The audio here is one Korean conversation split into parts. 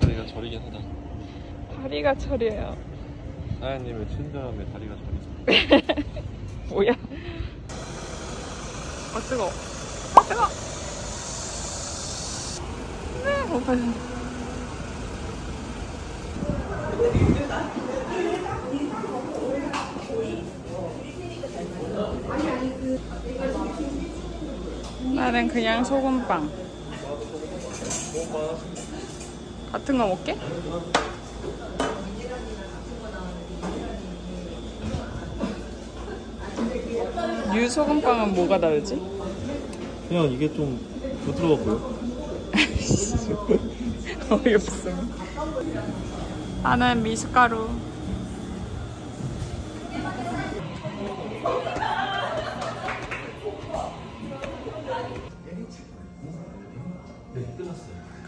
다리가 저리긴 하다. 다리가 저려요. 사장님의 친절함에 다리가 저리죠. 뭐야? 아 뜨거. 아 뜨거. 네, 오빠. 나는 그냥 소금빵. 같은 거 먹게? 유 소금빵은 뭐가 다르지? 그냥 이게 좀 부드러웠고요. 어이없음. 나는 미숫가루.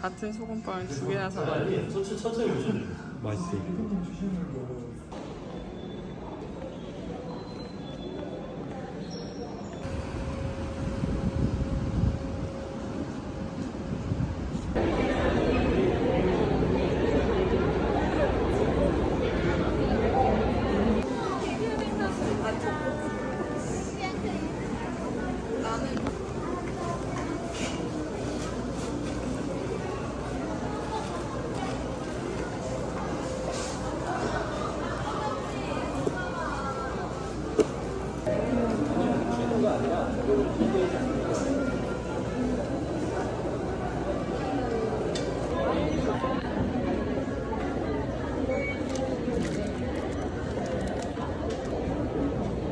같은 소금빵을 두 개나 사가야 맛있어.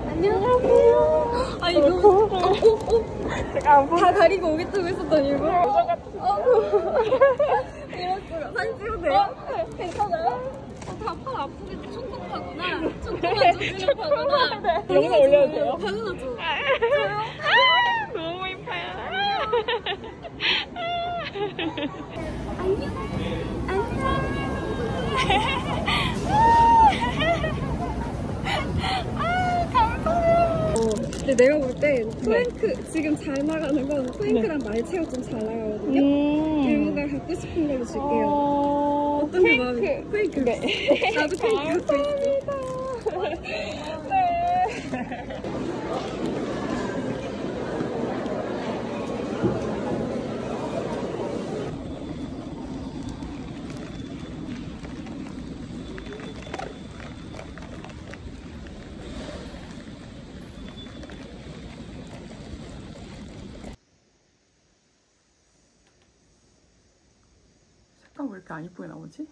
안녕하세요. 아 이거 어, 어, 어. 제가 안다 가리고 오겠다고 했었던 이거. 여자 같은. 이럴 수가. 사진 찍어도 돼요? 괜찮아요? 어, 다팔 아프게 촉촉하구나. 촉촉한 조직하구나. 영상 올려도 돼요? 당연하죠. 아, 너무 이뻐요. 근데 내가 볼 때 프랭크 지금 잘 나가는 건 프랭크랑 말체가 좀 잘 나가거든요. 이모가 갖고 싶은 걸로 줄게요. 어, 어떤 게 마음에 프랭크. 네. 나도 프랭크 갖고 있어. 색깔 왜 이렇게 안 이쁘게 나오지?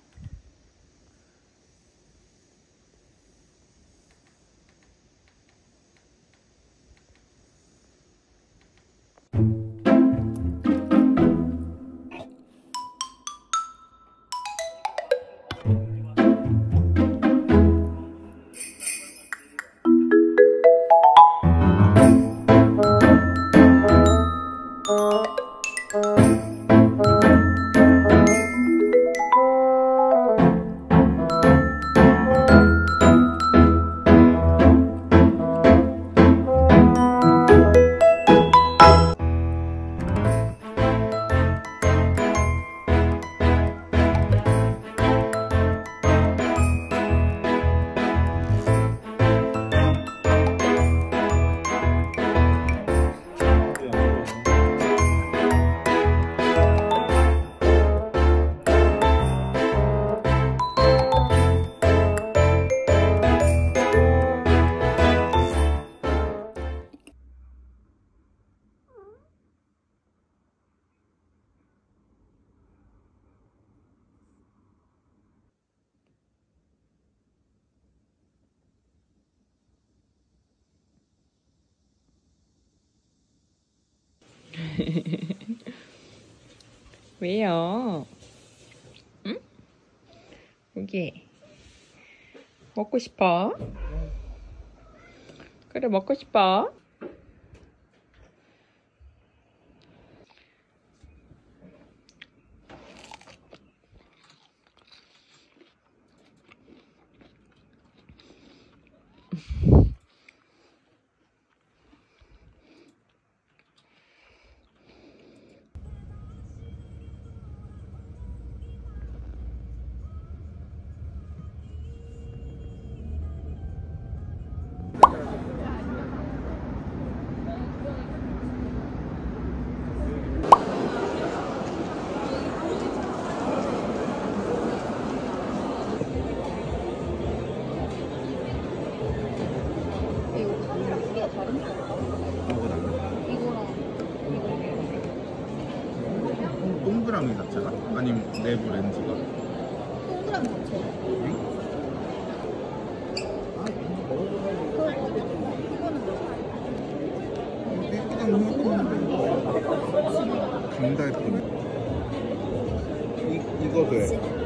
왜요? 응? 여기 먹고 싶어? 그래 먹고 싶어? 아니면 내부 렌즈가? 이거 돼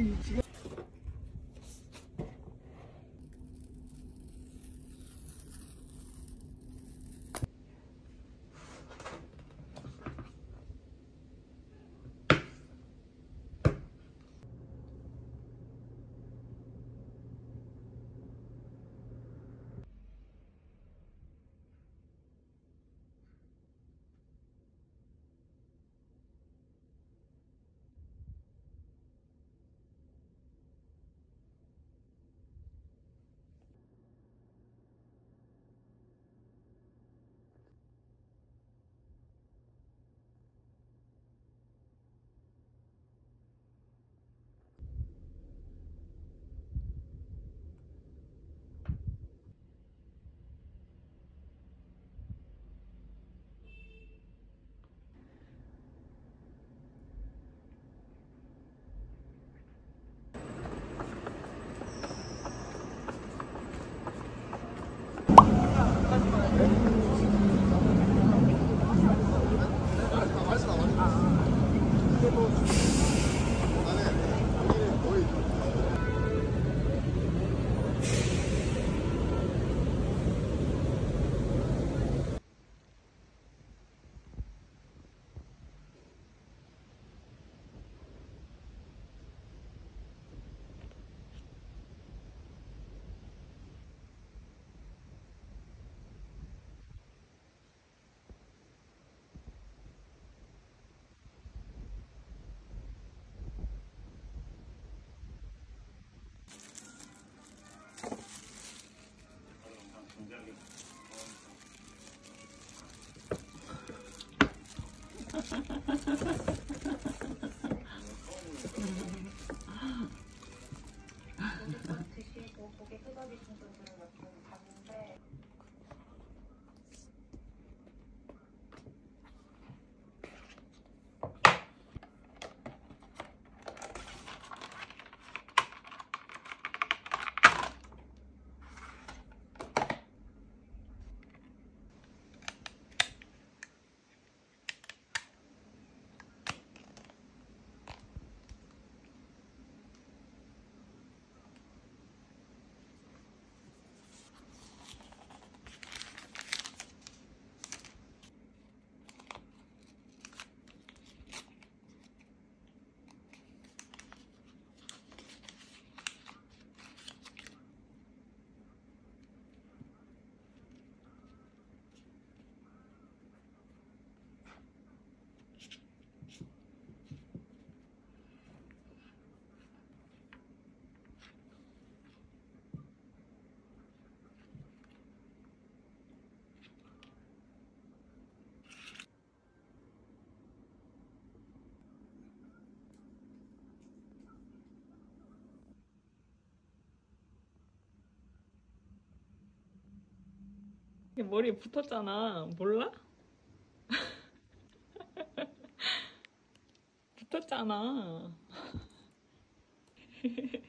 거 머리에 붙었잖아. 몰라? 붙었잖아.